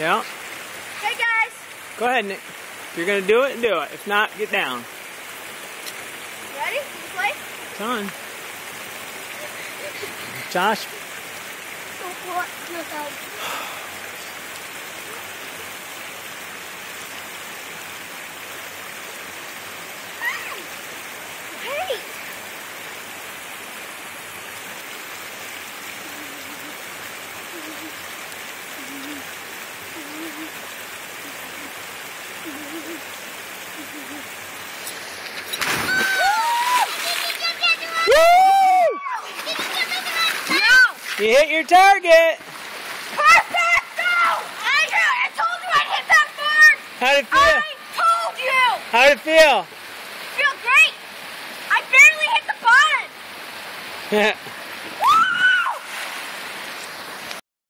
Yeah. Hey guys. Go ahead, Nick. If you're gonna do it, do it. If not, get down. Ready? Can play? It's on. Josh, what? No, no. Hey! Woo! No! You hit your target. Perfect! No! I, I told you I'd hit that bird! How'd it feel? I told you! How'd it feel? Feel great! I barely hit the! Yeah.